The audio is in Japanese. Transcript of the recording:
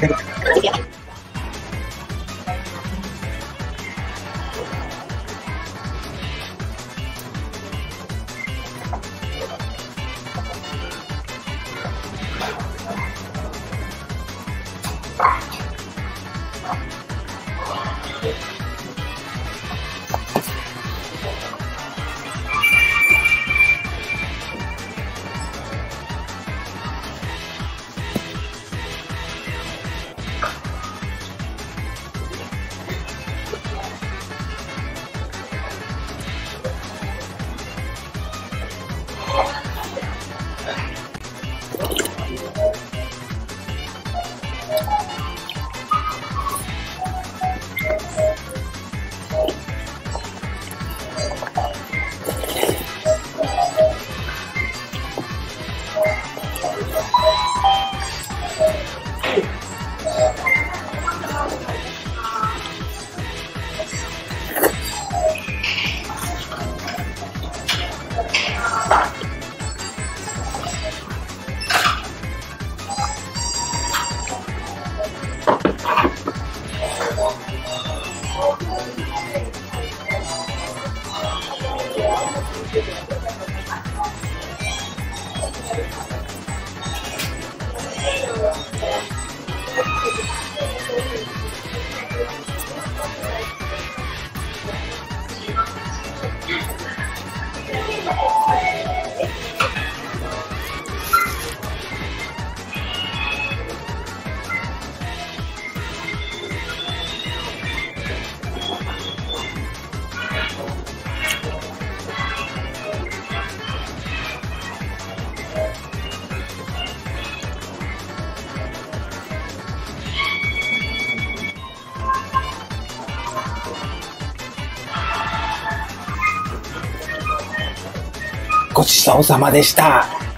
Cari, oh. Thank you. ごちそうさまでした。